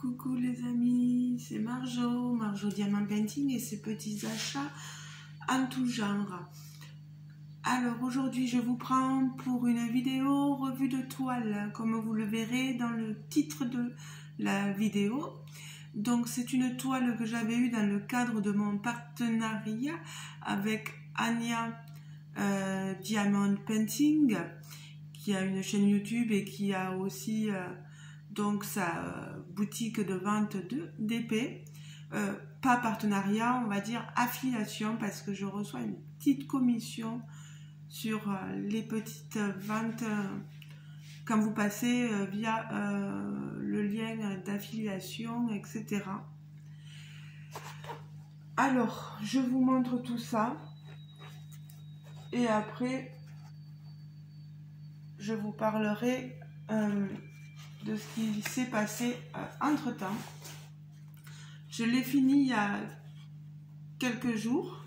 Coucou les amis, c'est Marjo, Marjo Diamant Painting et ses petits achats en tout genre. Alors aujourd'hui je vous prends pour une vidéo revue de toile, comme vous le verrez dans le titre de la vidéo. Donc c'est une toile que j'avais eue dans le cadre de mon partenariat avec Anya euh, Diamond Painting, qui a une chaîne YouTube et qui a aussi... Euh, donc sa euh, boutique de vente d'épée. Euh, pas partenariat, on va dire affiliation, parce que je reçois une petite commission sur euh, les petites ventes quand vous passez via le lien d'affiliation, etc. Alors, je vous montre tout ça. Et après, je vous parlerai de ce qui s'est passé euh, entre-temps. Je l'ai fini il y a quelques jours.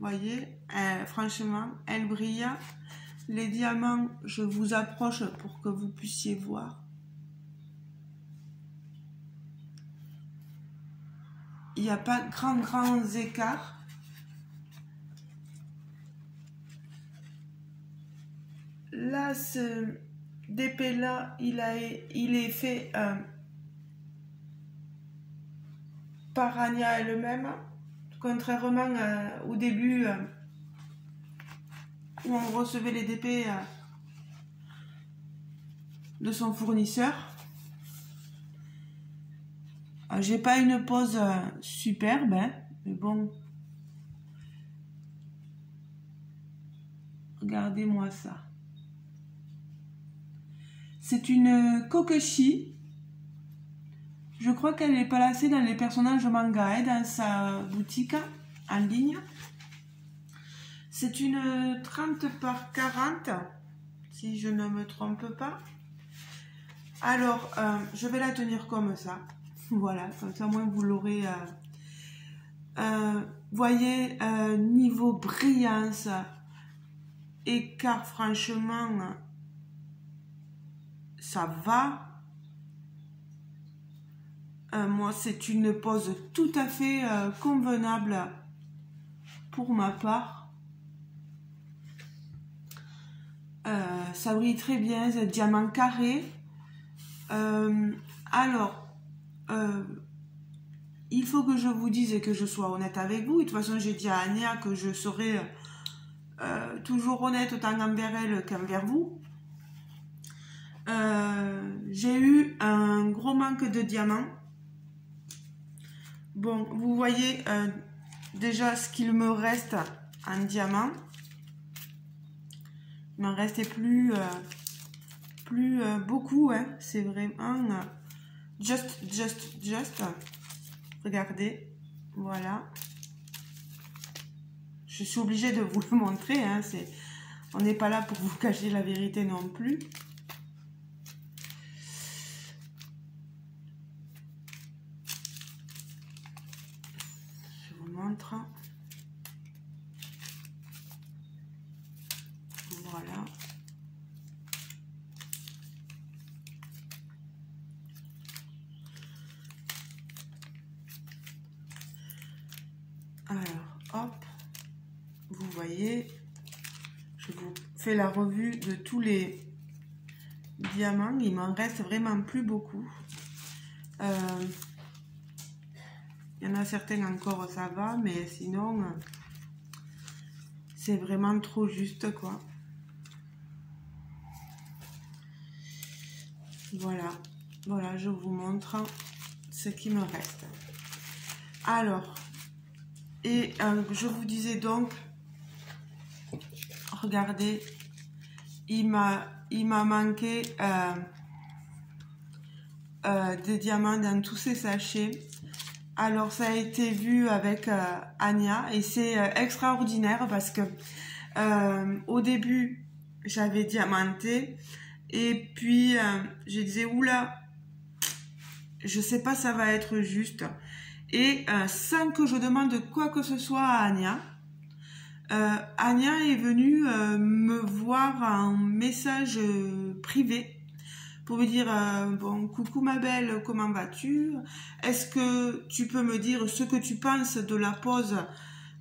Voyez, euh, franchement, elle brille. Les diamants, je vous approche pour que vous puissiez voir. Il n'y a pas grand grands écarts. Là, ce d'épée là, il, a, il est fait euh, par Anya elle-même, contrairement euh, au début euh, où on recevait les DP de son fournisseur. J'ai pas une pose superbe, hein, mais bon. Regardez-moi ça. C'est une Kokeshi. Je crois qu'elle est placée dans les personnages manga, hein, dans sa boutique en ligne. C'est une 30 par 40, si je ne me trompe pas. Alors, euh, je vais la tenir comme ça. Voilà, comme ça, moins vous l'aurez. Euh, euh, voyez, niveau brillance, écart franchement ça va. Euh, moi, c'est une pose tout à fait euh, convenable pour ma part. Euh, ça brille très bien, c'est diamant carré. alors, il faut que je vous dise et que je sois honnête avec vous. de toute façon, j'ai dit à Ania que je serai toujours honnête autant envers elle qu'envers vous. Euh, j'ai eu un gros manque de diamants. Bon, vous voyez euh, déjà ce qu'il me reste en diamant. Il m'en restait plus, euh, plus beaucoup. Hein. C'est vraiment just, just, just. Regardez, voilà. Je suis obligée de vous le montrer. Hein. On n'est pas là pour vous cacher la vérité non plus. Voilà. Alors, hop, vous voyez, je vous fais la revue de tous les diamants. Il m'en reste vraiment plus beaucoup. Euh, il y en a certains encore, ça va, mais sinon, c'est vraiment trop juste, quoi. Voilà, voilà, je vous montre ce qui me reste. Alors, et euh, je vous disais donc, regardez, il m'a manqué euh, euh, des diamants dans tous ces sachets. Alors ça a été vu avec Anya et c'est extraordinaire parce que au début j'avais diamanté et puis je disais oula je sais pas ça va être juste. Et sans que je demande quoi que ce soit à Anya Anya est venue me voir en message privé pour me dire euh, bon coucou ma belle, comment vas-tu? Est-ce que tu peux me dire ce que tu penses de la pose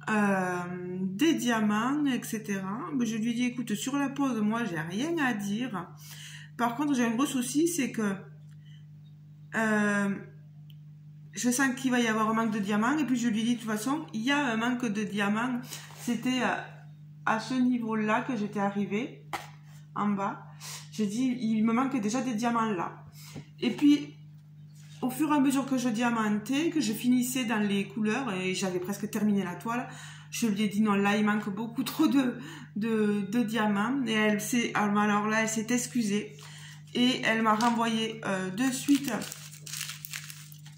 euh, des diamants, etc. Je lui dis écoute sur la pose moi j'ai rien à dire. Par contre j'ai un gros souci c'est que euh, je sens qu'il va y avoir un manque de diamants et puis je lui dis de toute façon il y a un manque de diamants. C'était à ce niveau-là que j'étais arrivée en bas. J'ai dit, il me manque déjà des diamants là. Et puis, au fur et à mesure que je diamantais, que je finissais dans les couleurs, et j'avais presque terminé la toile, je lui ai dit non, là, il manque beaucoup trop de, diamants. Et elle s'est, alors là, elle s'est excusée. Et elle m'a renvoyé euh, de suite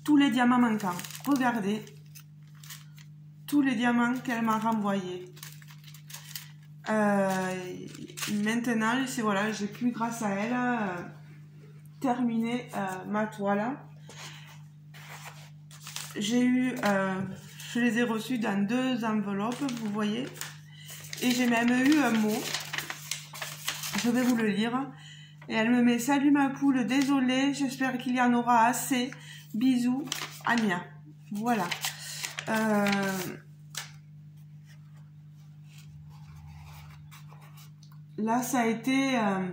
tous les diamants manquants. Regardez, tous les diamants qu'elle m'a renvoyés. Euh, maintenant, c'est voilà, j'ai pu, grâce à elle, euh, terminer ma toile. J'ai eu, je les ai reçus dans deux enveloppes, vous voyez. Et j'ai même eu un mot. Je vais vous le lire. Et elle me met Salut ma poule, désolée, j'espère qu'il y en aura assez. Bisous, Anya. Voilà. là, ça a été euh,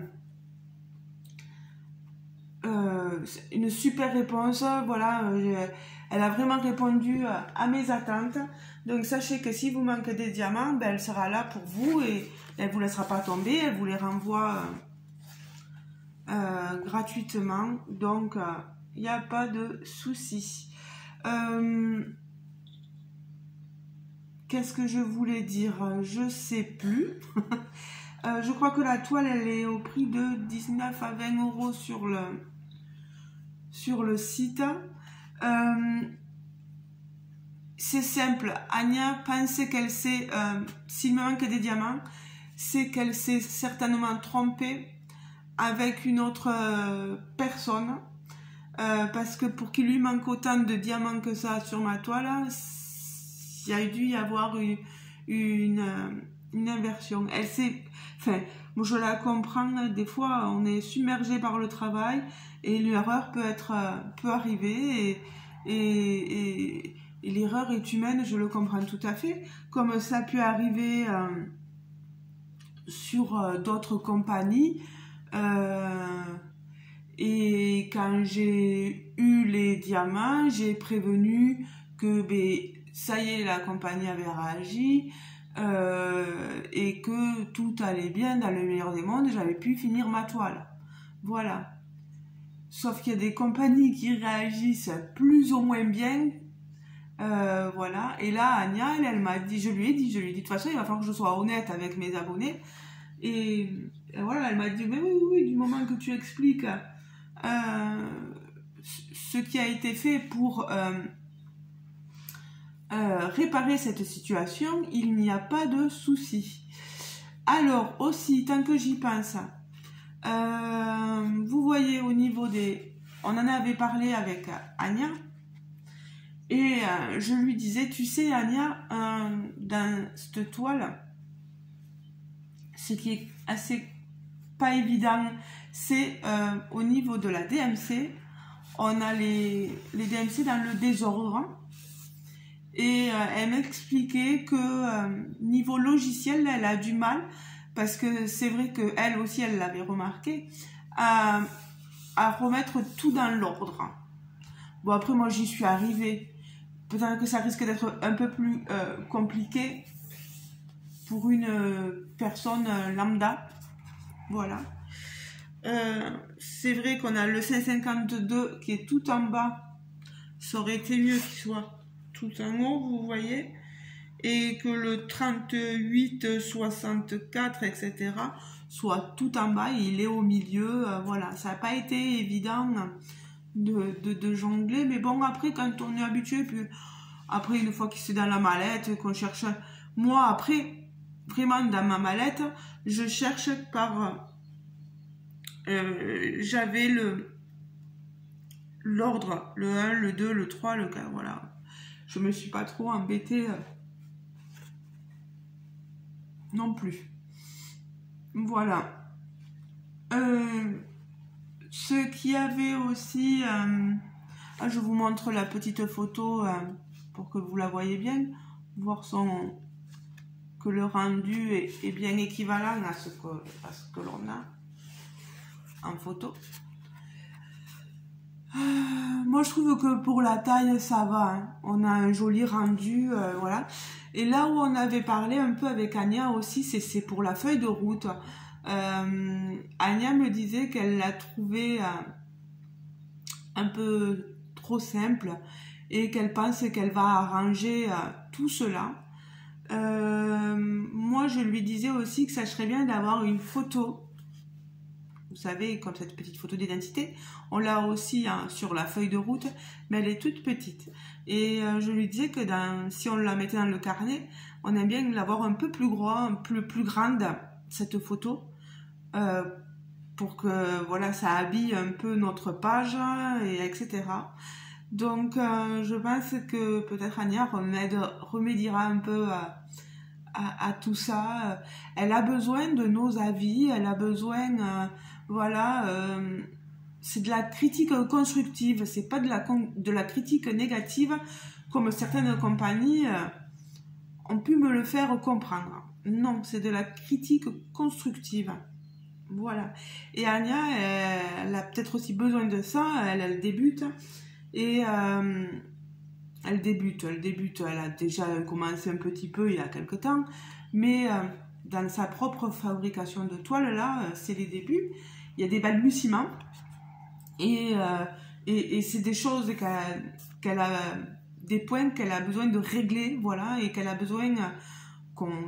euh, une super réponse. Voilà, euh, elle a vraiment répondu à mes attentes. Donc, sachez que si vous manquez des diamants, ben, elle sera là pour vous et elle ne vous laissera pas tomber. Elle vous les renvoie gratuitement. Donc, il n'y a pas de souci. Qu'est-ce que je voulais dire? Je sais plus. Euh, je crois que la toile, elle est au prix de 19 à 20 euros sur le, sur le site. Euh, c'est simple. Anya pensait qu'elle s'est, euh, s'il me manque des diamants, c'est qu'elle s'est certainement trompée avec une autre personne. parce que pour qu'il lui manque autant de diamants que ça sur ma toile, il y a dû y avoir une, une inversion. Elle s'est Enfin, moi je la comprends, des fois on est submergé par le travail et l'erreur peut être euh, peut arriver et, l'erreur est humaine, je le comprends tout à fait. Comme ça a pu arriver euh, sur euh, d'autres compagnies. et quand j'ai eu les diamants, j'ai prévenu que ben, ça y est, la compagnie avait réagi. Euh, et que tout allait bien dans le meilleur des mondes, j'avais pu finir ma toile. Voilà. Sauf qu'il y a des compagnies qui réagissent plus ou moins bien. Euh, voilà. Et là, Anya, elle, m'a dit, je lui ai dit, je lui ai dit, de toute façon, il va falloir que je sois honnête avec mes abonnés. Et, voilà, elle m'a dit, mais oui, oui, du moment que tu expliques euh, ce qui a été fait pour euh, réparer cette situation, il n'y a pas de souci. Alors aussi, tant que j'y pense, euh, vous voyez au niveau des... On en avait parlé avec Anya. Et euh, je lui disais, tu sais Anya, dans cette toile, ce qui est assez pas évident, c'est au niveau de la DMC, on a les, les DMC dans le désordre. Et euh, elle m'expliquait que euh, niveau logiciel, elle a du mal, parce que c'est vrai qu'elle aussi, elle l'avait remarqué, à, remettre tout dans l'ordre. Bon, après, moi, j'y suis arrivée. Peut-être que ça risque d'être un peu plus euh, compliqué pour une personne lambda. Voilà. c'est vrai qu'on a le 552 qui est tout en bas. Ça aurait été mieux qu'il soit tout en haut, vous voyez, et que le 38, 64, etc., soit tout en bas, il est au milieu, euh, voilà, ça n'a pas été évident de, jongler, mais bon, après, quand on est habitué, puis après, une fois qu'il c'est dans la mallette, qu'on cherche, moi, après, vraiment, dans ma mallette, je cherche par, euh, j'avais le, l'ordre, le 1, le 2, le 3, le 4, voilà je me suis pas trop embêtée euh, non plus. Voilà. Euh, ce qui avait aussi... Euh, ah, je vous montre la petite photo pour que vous la voyez bien. Voir son, que le rendu est, bien équivalent à ce que, à ce que l'on a en photo. Euh, moi, je trouve que pour la taille, ça va. Hein. On a un joli rendu, voilà. Et là où on avait parlé un peu avec Anya aussi, c'est pour la feuille de route. Euh, me disait qu'elle l'a trouvé euh, un peu trop simple et qu'elle pense qu'elle va arranger euh, tout cela. moi, je lui disais aussi que ça serait bien d'avoir une photo. Vous savez, comme cette petite photo d'identité, on l'a aussi hein, sur la feuille de route, mais elle est toute petite. Et je lui disais que si on la mettait dans le carnet, on aime bien l'avoir un peu plus grand, plus, plus grande, cette photo, euh, pour que voilà ça habille un peu notre page et etc. Donc euh, je pense que peut-être Anya remédiera un peu à, tout ça. Elle a besoin de nos avis, elle a besoin euh, voilà c'est de la critique constructive, c'est pas de la, de la critique négative comme certaines compagnies ont pu me le faire comprendre. Non, c'est de la critique constructive. Voilà. Et Anya, elle, a peut-être aussi besoin de ça. Elle, débute. Et euh, elle débute, elle débute. Elle a déjà commencé un petit peu il y a quelque temps. Mais euh, dans sa propre fabrication de toile, là, euh, c'est les débuts. Il y a des balbutiements. Et, et, c'est des choses qu'elle a, des points qu'elle a besoin de régler, voilà, et qu'elle a besoin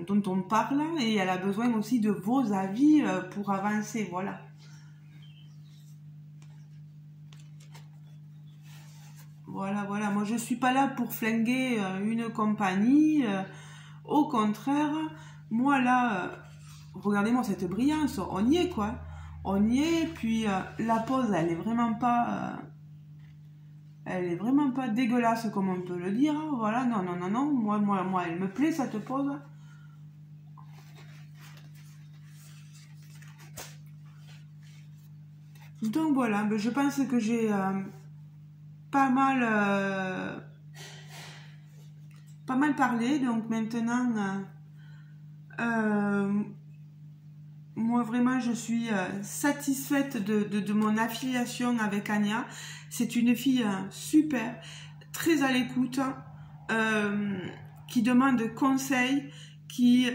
dont on parle et elle a besoin aussi de vos avis euh, pour avancer. Voilà. Voilà, voilà. Moi, je suis pas là pour flinguer euh, une compagnie. Euh, au contraire, moi là, regardez-moi cette brillance. On y est, quoi. On y est. Puis la pose, elle est vraiment pas. elle est vraiment pas dégueulasse comme on peut le dire. Voilà, non, non, non, non. Moi, moi, moi, elle me plaît cette pose. Donc voilà, je pense que j'ai euh, pas mal euh, pas mal parlé. Donc maintenant, euh, moi vraiment je suis satisfaite de, mon affiliation avec Anya. C'est une fille super, très à l'écoute, qui demande conseil, qui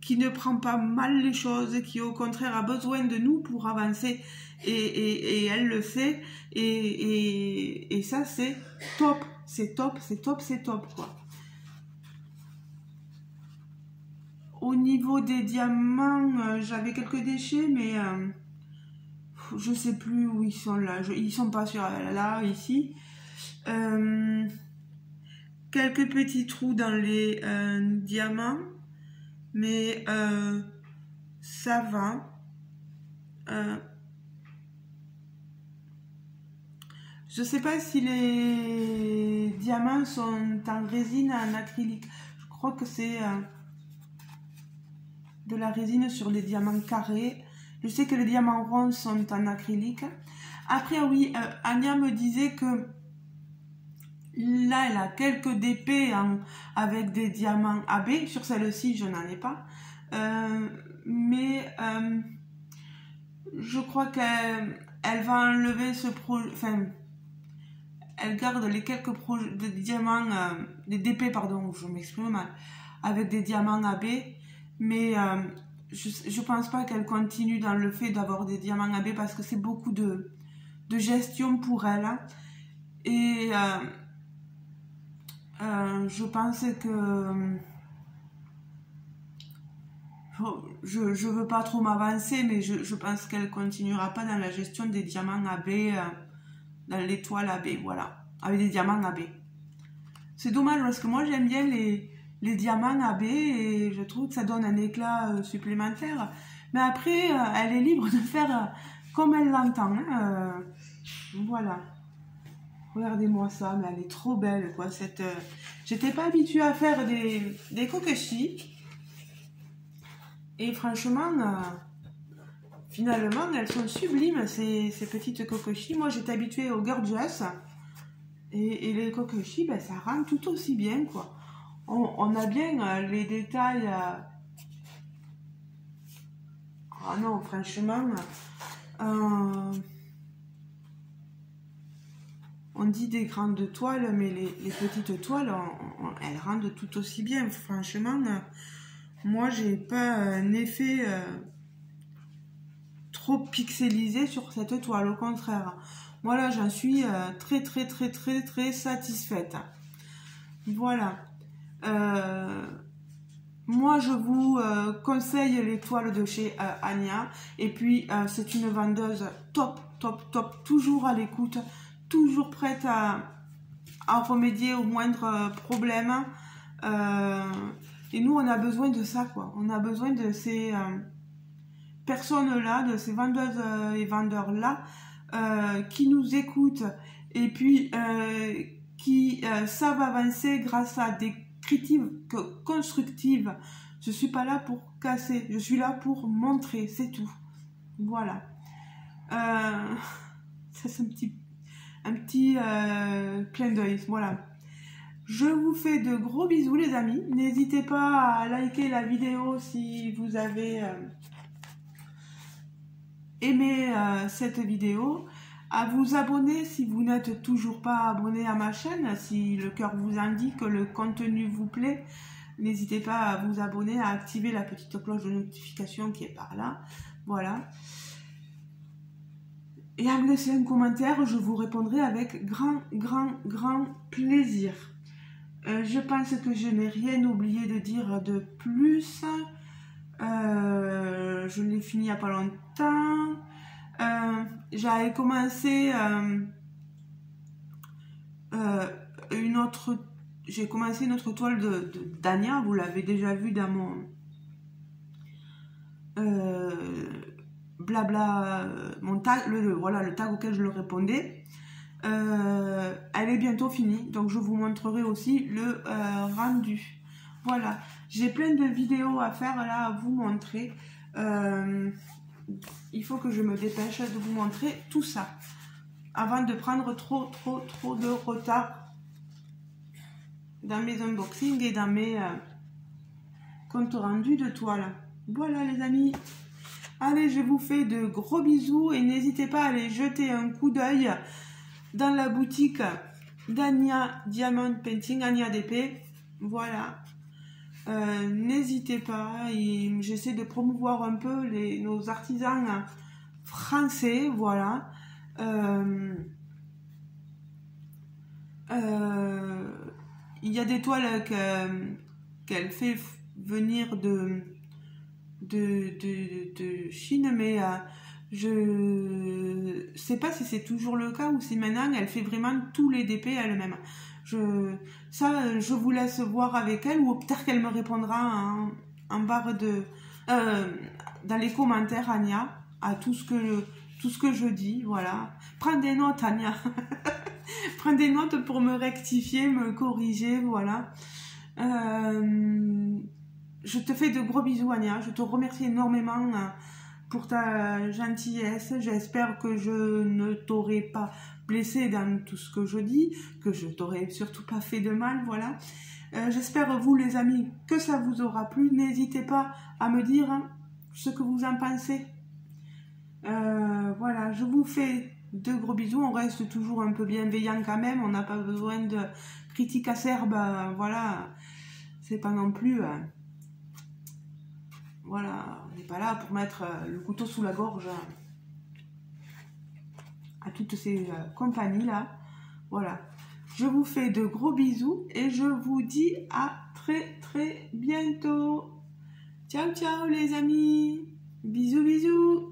qui ne prend pas mal les choses, qui au contraire a besoin de nous pour avancer et, elle le fait et, ça c'est top, c'est top, c'est top, c'est top quoi. Au niveau des diamants, euh, j'avais quelques déchets mais euh, je sais plus où ils sont là, ils sont pas sur là, ici. Euh, quelques petits trous dans les diamants mais ça va. Je ne sais pas si les diamants sont en résine en acrylique. Je crois que c'est euh, de la résine sur les diamants carrés. Je sais que les diamants ronds sont en acrylique. Après, oui, euh, me disait que là, elle a quelques DP avec des diamants AB. Sur celle-ci, je n'en ai pas. Euh, mais je crois qu'elle va enlever ce projet elle garde les quelques de diamants, euh, des DP, pardon, je m'exprime mal, avec des diamants AB, mais euh, je, ne pense pas qu'elle continue dans le fait d'avoir des diamants AB parce que c'est beaucoup de, de, gestion pour elle. Hein. Et euh, je pense que je ne veux pas trop m'avancer, mais je, je pense qu'elle continuera pas dans la gestion des diamants AB dans l'étoile AB, voilà, avec des diamants AB. C'est dommage parce que moi j'aime bien les, les diamants AB et je trouve que ça donne un éclat euh, supplémentaire. Mais après, euh, elle est libre de faire euh, comme elle l'entend. Hein, voilà. Regardez-moi ça, mais elle est trop belle, quoi. Cette, J'étais pas habituée à faire des, des. Et franchement, finalement, elles sont sublimes, ces, petites kokoshi. Moi, j'étais habituée aux gorgeous. Et, les kokoshi, ben, ça rend tout aussi bien, quoi. On, a bien euh, les détails. Euh. Ah non, franchement. Euh, on dit des grandes toiles, mais les, petites toiles, elles rendent tout aussi bien. Franchement, moi, j'ai pas un effet trop pixelisé sur cette toile. Au contraire, voilà, j'en suis très, très, très, très, très satisfaite. Voilà. Euh, moi, je vous euh, conseille les toiles de chez euh, Anya. Et puis, c'est une vendeuse top, top, top. Toujours à l'écoute. Toujours prête à, à, remédier au moindre problème. et nous, on a besoin de ça, quoi. On a besoin de ces personnes-là, de ces vendeuses et vendeurs-là, qui nous écoutent et puis qui savent avancer grâce à des que constructive. Je suis pas là pour casser, je suis là pour montrer, c'est tout. Voilà. Euh, ça c'est un petit, un petit euh, clin d'œil. Voilà. Je vous fais de gros bisous les amis. N'hésitez pas à liker la vidéo si vous avez euh, aimé cette vidéo à vous abonner si vous n'êtes toujours pas abonné à ma chaîne, si le cœur vous indique que le contenu vous plaît, n'hésitez pas à vous abonner, à activer la petite cloche de notification qui est par là. Voilà. Et à me laisser un commentaire, je vous répondrai avec grand, grand, grand plaisir. Euh, je pense que je n'ai rien oublié de dire de plus. Euh, je l'ai fini il n'y a pas longtemps. Euh, j'avais commencé euh, euh, une autre j'ai commencé une autre toile de, Dania, vous l'avez déjà vu dans mon blabla, tag, le, voilà, le tag auquel je le répondais. elle est bientôt finie, donc je vous montrerai aussi le rendu. Voilà, j'ai plein de vidéos à faire là à vous montrer il faut que je me dépêche de vous montrer tout ça avant de prendre trop, trop, trop de retard dans mes unboxings et dans mes euh, comptes rendus de toile. Voilà les amis. Allez, je vous fais de gros bisous et n'hésitez pas à aller jeter un coup d'œil dans la boutique d'Ania Diamond Painting, Ania DP. Voilà. Euh, n'hésitez pas, j'essaie de promouvoir un peu les, nos artisans français, voilà. Euh, euh, il y a des toiles qu'elle fait venir de, de, de, Chine, mais je sais pas si c'est toujours le cas ou si maintenant elle fait vraiment tous les DP elle-même. Je, ça, je vous laisse voir avec elle ou peut-être qu'elle me répondra en, barre de, euh, dans les commentaires, Anya, à tout ce que, tout ce que je dis. Voilà. Prends des notes, Anya. Prends des notes pour me rectifier, me corriger. Voilà. Euh, je te fais de gros bisous, Anya. Je te remercie énormément euh, pour ta gentillesse. J'espère que je ne t'aurai pas blessé dans tout ce que je dis, que je t'aurai surtout pas fait de mal, voilà. Euh, j'espère, vous les amis, que ça vous aura plu. N'hésitez pas à me dire hein, ce que vous en pensez. Euh, voilà, je vous fais de gros bisous. On reste toujours un peu bienveillant quand même. On n'a pas besoin de critiques acerbes. Euh, voilà, c'est pas non plus... voilà, on n'est pas là pour mettre le couteau sous la gorge à toutes ces euh, compagnies-là. Voilà. Je vous fais de gros bisous et je vous dis à très très bientôt. Ciao ciao les amis. Bisous bisous.